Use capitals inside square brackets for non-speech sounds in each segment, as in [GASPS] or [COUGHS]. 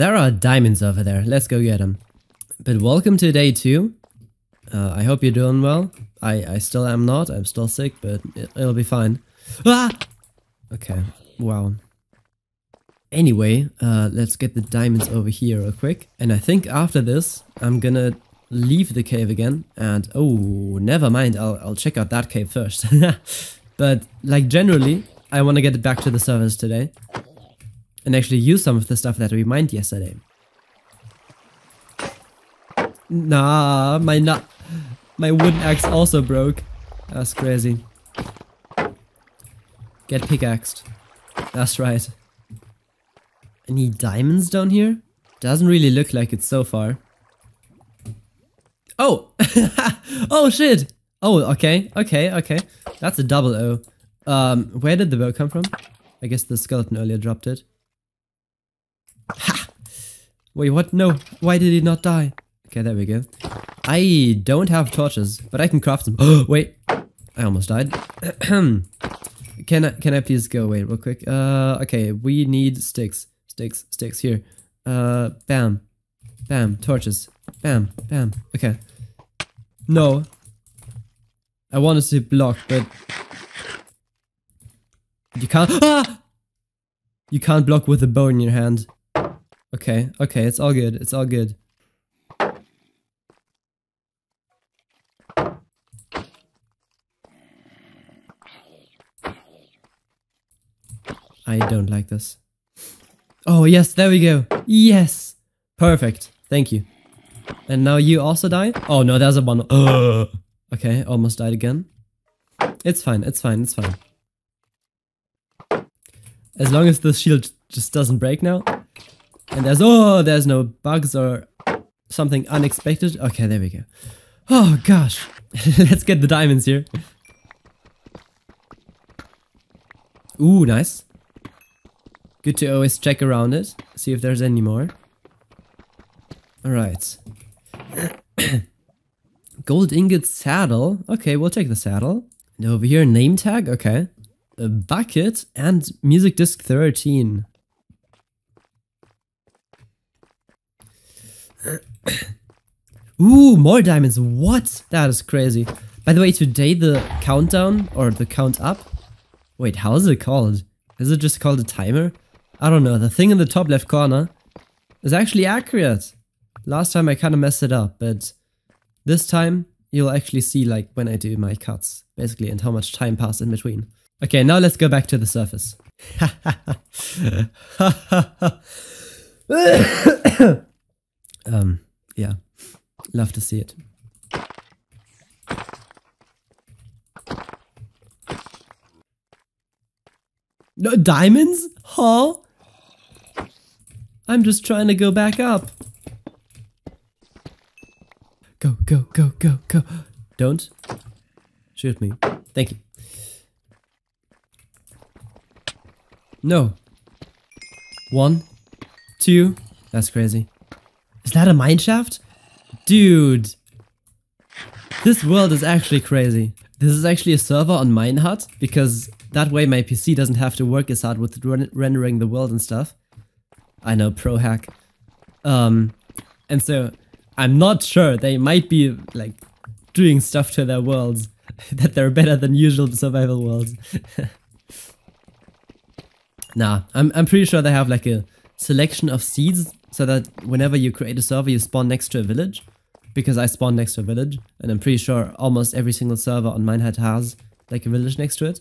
There are diamonds over there. Let's go get them. But welcome to day two. Uh, I hope you're doing well. I, I still am not. I'm still sick, but it, it'll be fine. Ah! Okay. Wow. Anyway, uh, let's get the diamonds over here real quick. And I think after this, I'm gonna leave the cave again. And oh, never mind. I'll, I'll check out that cave first. [LAUGHS] but like generally, I want to get back to the servers today. And actually use some of the stuff that we mined yesterday. Nah, my not my wooden axe also broke. That's crazy. Get pickaxed. That's right. Any diamonds down here? Doesn't really look like it so far. Oh! [LAUGHS] oh shit! Oh, okay, okay, okay. That's a double O. Um, where did the bow come from? I guess the skeleton earlier dropped it. Wait, what? No. Why did he not die? Okay, there we go. I don't have torches, but I can craft them. Oh, [GASPS] wait. I almost died. [CLEARS THROAT] can I can I please go away real quick? Uh, okay, we need sticks. Sticks, sticks, here. Uh, bam. Bam, torches. Bam, bam. Okay. No. I wanted to block, but... You can't- [GASPS] Ah! You can't block with a bow in your hand. Okay, okay, it's all good, it's all good. I don't like this. Oh, yes, there we go. Yes. Perfect. Thank you. And now you also die? Oh, no, there's a one. Uh, [GASPS] okay, almost died again. It's fine, it's fine, it's fine. As long as the shield just doesn't break now. And there's, oh, there's no bugs or something unexpected. Okay, there we go. Oh, gosh. [LAUGHS] Let's get the diamonds here. Ooh, nice. Good to always check around it, see if there's any more. Alright. [COUGHS] Gold ingot saddle. Okay, we'll take the saddle. And over here, name tag. Okay. A bucket and music disc 13. Ooh, more diamonds. What? That is crazy. By the way, today the countdown or the count up. Wait, how is it called? Is it just called a timer? I don't know, the thing in the top left corner is actually accurate. Last time I kind of messed it up, but this time you'll actually see like when I do my cuts, basically, and how much time passed in between. Okay, now let's go back to the surface. Um, yeah, love to see it. No diamonds? Huh? I'm just trying to go back up. Go, go, go, go, go. Don't shoot me. Thank you. No. One, two. That's crazy. Is that a mine shaft? Dude. This world is actually crazy. This is actually a server on Minehut because that way my PC doesn't have to work as hard with rendering the world and stuff. I know, pro hack. Um, and so I'm not sure they might be like doing stuff to their worlds [LAUGHS] that they're better than usual survival worlds. [LAUGHS] nah, I'm I'm pretty sure they have like a selection of seeds so that whenever you create a server you spawn next to a village. Because I spawn next to a village, and I'm pretty sure almost every single server on Minehut has like a village next to it.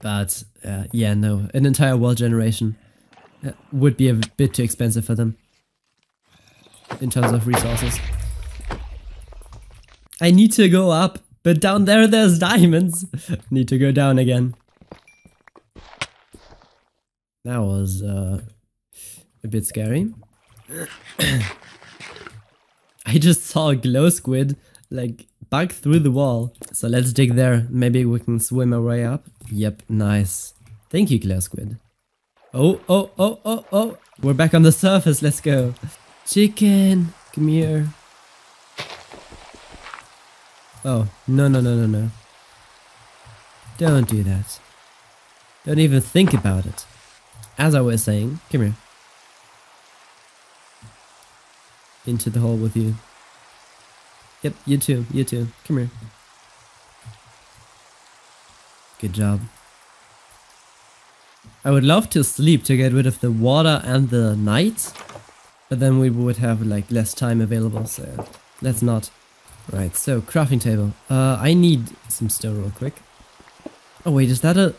But uh, yeah, no, an entire world generation would be a bit too expensive for them in terms of resources. I need to go up, but down there there's diamonds. [LAUGHS] need to go down again. That was uh, a bit scary. [COUGHS] I just saw a glow squid like back through the wall. So let's dig there. Maybe we can swim our way up. Yep, nice. Thank you, glow squid. Oh, oh, oh, oh, oh. We're back on the surface. Let's go. Chicken, come here. Oh, no, no, no, no, no. Don't do that. Don't even think about it. As I was saying, come here. Into the hole with you. Yep, you too, you too. Come here. Good job. I would love to sleep to get rid of the water and the night, but then we would have like less time available, so let's not. Right, so crafting table. Uh, I need some stone real quick. Oh wait, is that a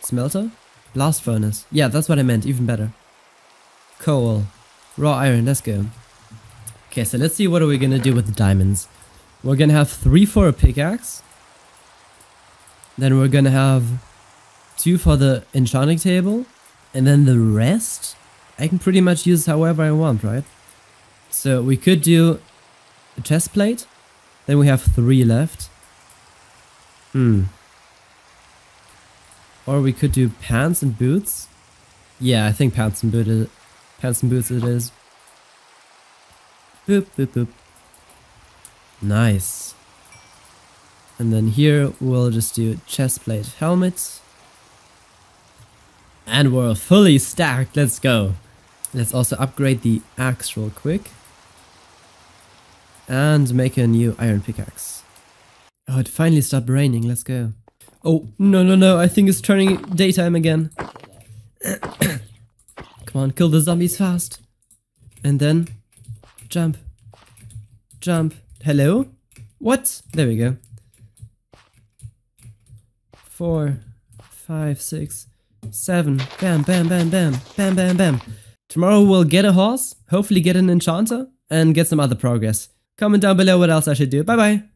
smelter? Blast furnace. Yeah, that's what I meant, even better. Coal. Raw iron, let's go. Okay, so let's see what are we gonna do with the diamonds. We're gonna have three for a pickaxe. Then we're gonna have two for the enchanting table. And then the rest, I can pretty much use however I want, right? So we could do a chest plate. Then we have three left. Hmm. Or we could do pants and boots. Yeah, I think pants and boot is, pants and boots it is. Boop boop boop. Nice. And then here we'll just do chest plate helmet. And we're fully stacked, let's go. Let's also upgrade the axe real quick. And make a new iron pickaxe. Oh, it finally stopped raining, let's go. Oh, no, no, no, I think it's turning daytime again. [COUGHS] Come on, kill the zombies fast. And then, jump. Jump. Hello? What? There we go. Four, five, six, seven. Bam, bam, bam, bam, bam, bam, bam. Tomorrow we'll get a horse, hopefully get an enchanter, and get some other progress. Comment down below what else I should do. Bye bye.